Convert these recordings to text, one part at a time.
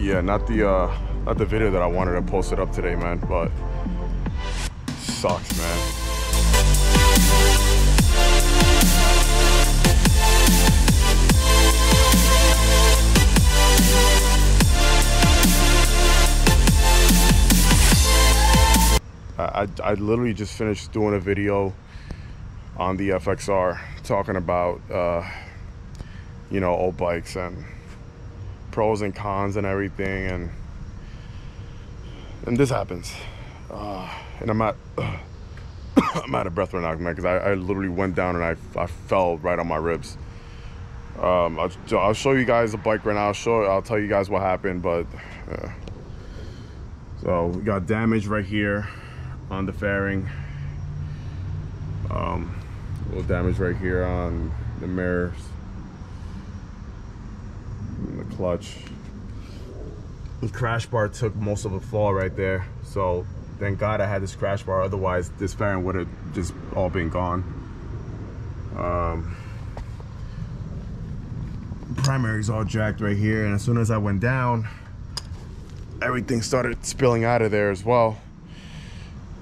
yeah, not the uh, not the video that I wanted to post it up today, man. But sucks, man. I, I, literally just finished doing a video on the FXR talking about uh, you know old bikes and pros and cons and everything and and this happens. Uh, and I'm at I'm out of breath right now because I, I literally went down and I, I fell right on my ribs. Um, I'll, I'll show you guys the bike right now. I'll show I'll tell you guys what happened but uh, so we got damage right here on the fairing. Um, a little damage right here on the mirrors clutch the crash bar took most of the fall right there so thank god i had this crash bar otherwise this fairing would have just all been gone um, primary's all jacked right here and as soon as i went down everything started spilling out of there as well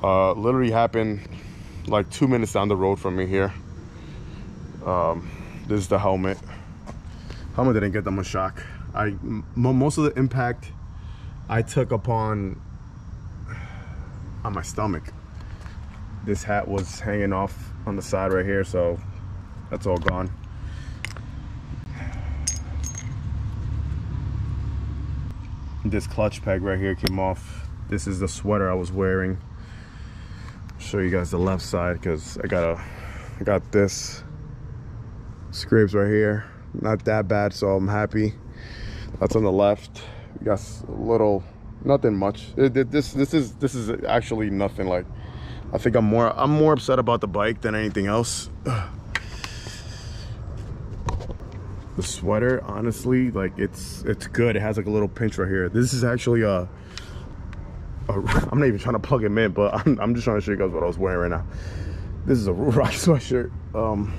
uh, literally happened like two minutes down the road from me here. Um, this is the helmet. Helmet didn't get that much shock. I most of the impact I took upon on my stomach. This hat was hanging off on the side right here, so that's all gone. This clutch peg right here came off. This is the sweater I was wearing show you guys the left side because I got a I got this scrapes right here not that bad so I'm happy. That's on the left. We got a little nothing much. This this is this is actually nothing like I think I'm more I'm more upset about the bike than anything else. The sweater honestly like it's it's good. It has like a little pinch right here. This is actually a I'm not even trying to plug him in, but I'm, I'm just trying to show you guys what I was wearing right now. This is a rock sweatshirt. Um,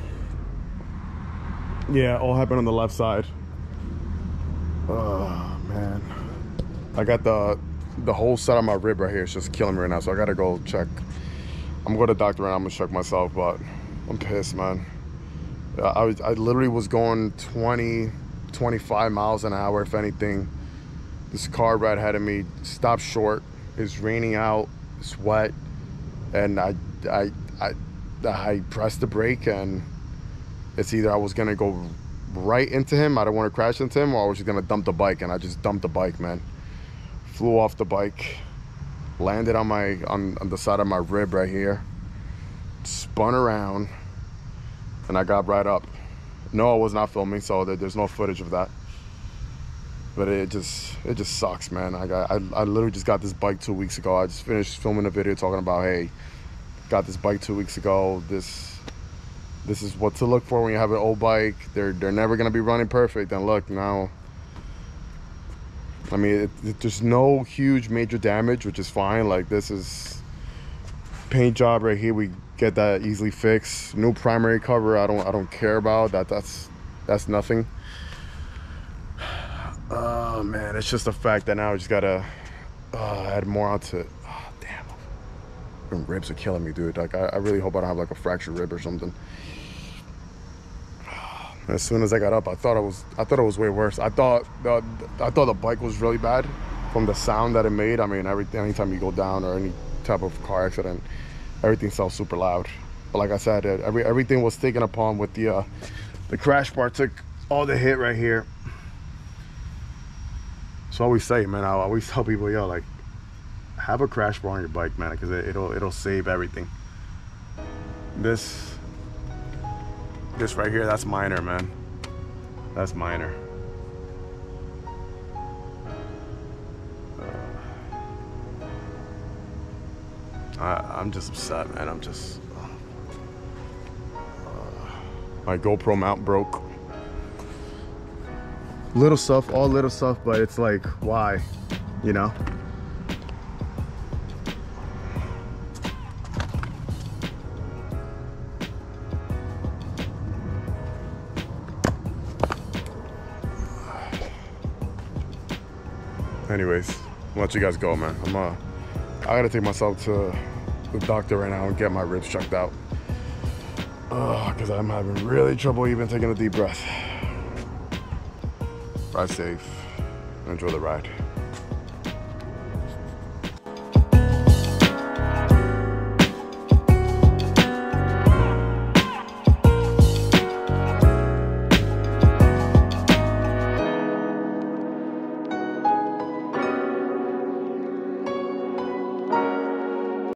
yeah, all happened on the left side. Oh man, I got the the whole side of my rib right here. It's just killing me right now, so I gotta go check. I'm going to the doctor and. I'm gonna check myself, but I'm pissed, man. I was I literally was going 20, 25 miles an hour, if anything. This car right ahead of me stopped short it's raining out, it's wet, and I, I, I, I pressed the brake, and it's either I was gonna go right into him, I don't want to crash into him, or I was just gonna dump the bike, and I just dumped the bike, man. Flew off the bike, landed on my on, on the side of my rib right here, spun around, and I got right up. No, I was not filming, so there's no footage of that but it just it just sucks man i got I, I literally just got this bike two weeks ago i just finished filming a video talking about hey got this bike two weeks ago this this is what to look for when you have an old bike they're they're never going to be running perfect and look now i mean it, it, there's no huge major damage which is fine like this is paint job right here we get that easily fixed new primary cover i don't i don't care about that that's that's nothing Oh man, it's just the fact that now I just gotta uh, add more onto it. Damn, ribs are killing me, dude. Like I, I, really hope I don't have like a fractured rib or something. As soon as I got up, I thought it was I thought it was way worse. I thought the I thought the bike was really bad from the sound that it made. I mean, every anytime you go down or any type of car accident, everything sounds super loud. But like I said, every everything was taken upon with the uh, the crash bar took all the hit right here. So I always say, man, I always tell people, yo, like, have a crash bar on your bike, man, because it, will it'll save everything. This, this right here, that's minor, man. That's minor. Uh, I, I'm just upset, man. I'm just. Uh, my GoPro mount broke little stuff all little stuff but it's like why you know anyways, I'll let you guys go, man. I'm uh, I gotta take myself to the doctor right now and get my ribs checked out. Because I'm having really trouble even taking a deep breath. Ride safe. Enjoy the ride.